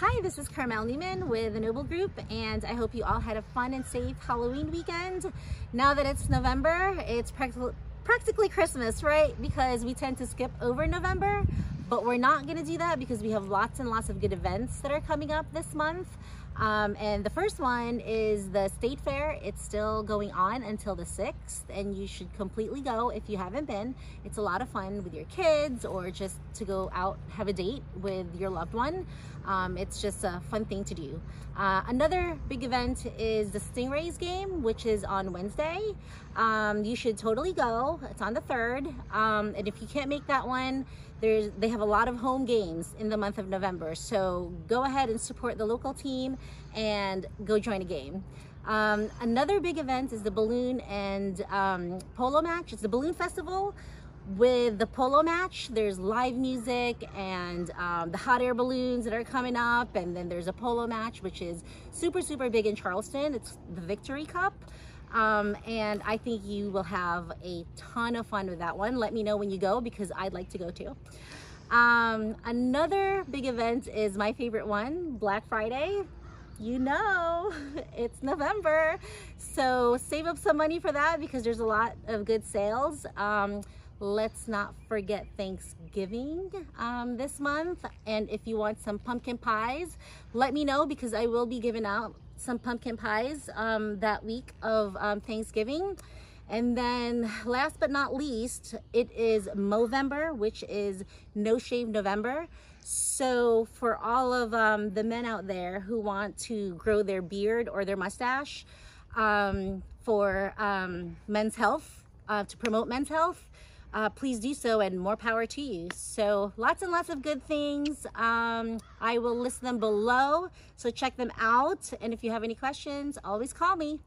Hi, this is Carmel Neiman with the Noble Group, and I hope you all had a fun and safe Halloween weekend. Now that it's November, it's practically practically Christmas, right? Because we tend to skip over November, but we're not gonna do that because we have lots and lots of good events that are coming up this month. Um, and the first one is the State Fair. It's still going on until the 6th and you should completely go if you haven't been. It's a lot of fun with your kids or just to go out, have a date with your loved one. Um, it's just a fun thing to do. Uh, another big event is the Stingrays game, which is on Wednesday. Um, you should totally go. It's on the 3rd. Um, and if you can't make that one, there's, they have a lot of home games in the month of November. So go ahead and support the local team and go join a game. Um, another big event is the balloon and um, polo match. It's the balloon festival with the polo match. There's live music and um, the hot air balloons that are coming up. And then there's a polo match, which is super, super big in Charleston. It's the Victory Cup. Um, and I think you will have a ton of fun with that one. Let me know when you go because I'd like to go too. Um, another big event is my favorite one, Black Friday. You know, it's November. So save up some money for that because there's a lot of good sales. Um, let's not forget Thanksgiving um, this month. And if you want some pumpkin pies, let me know because I will be giving out some pumpkin pies um, that week of um, Thanksgiving. And then last but not least, it is Movember, which is No Shave November. So for all of um, the men out there who want to grow their beard or their mustache um, for um, men's health, uh, to promote men's health, uh, please do so and more power to you. So lots and lots of good things. Um, I will list them below, so check them out. And if you have any questions, always call me.